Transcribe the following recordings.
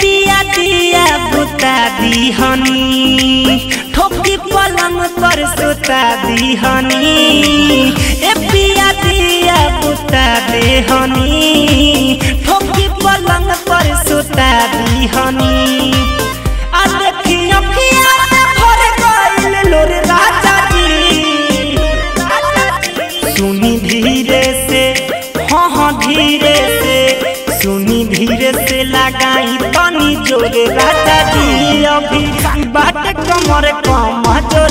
दिया बुता दीहनी ठोकी पलंग पर सुता दीहनी ए पिया दिया बुता देहनी धीरे से लगाई पानी जोरे राजा जी अभी। बात कमर कम जोरे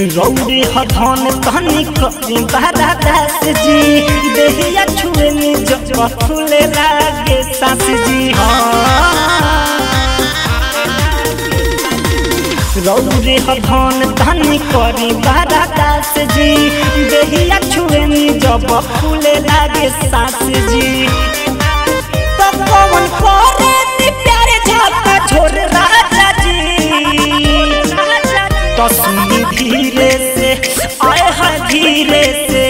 रौरे हथन तनी करी जी। देहिया छुए नि जब फूले लागे सास जी। हथन तनी करी जी। देहिया छुए नि जब फूले लागे सास जी। तो कौन करे? तो सुनी धीरे से, आए है धीरे से।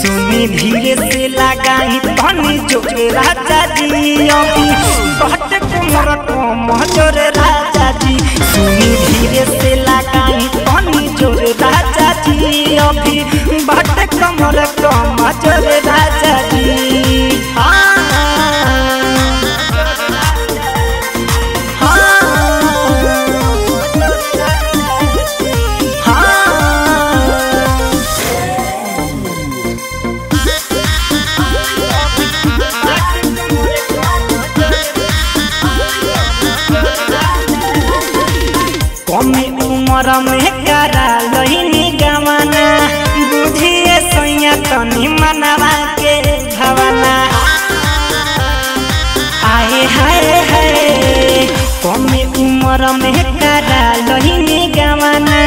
सुनी धीरे से लगाई धनी जोरे राजा जी अभी बट कुमर कम जोरे राजा जी सुनी धीरे से लगाई धनी जोरे राजा जी अभी बट कमर कम जोरे राजा कमे उमर में करा लहिनी गवाना। बुझिए सैया तनी मनवा के भवना। आए हाय हाय कमे उमर में करा लहिनी गवाना।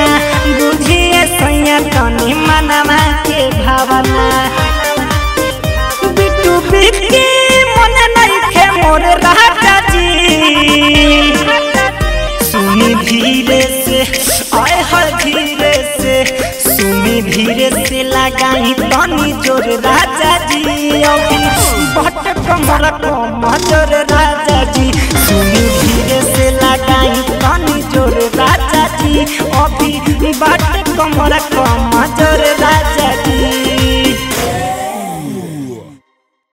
बुझिए सैया तनी मनवा के भवना। बिटू बिकी धीरे से लगाई तनी ज़ोर राजा जी। बट कमर कमज़ोर राजा जी। सुनी धीरे से लगाई तनी ज़ोर राजा जी। अभी बट कमर कमज़ोर राजा जी।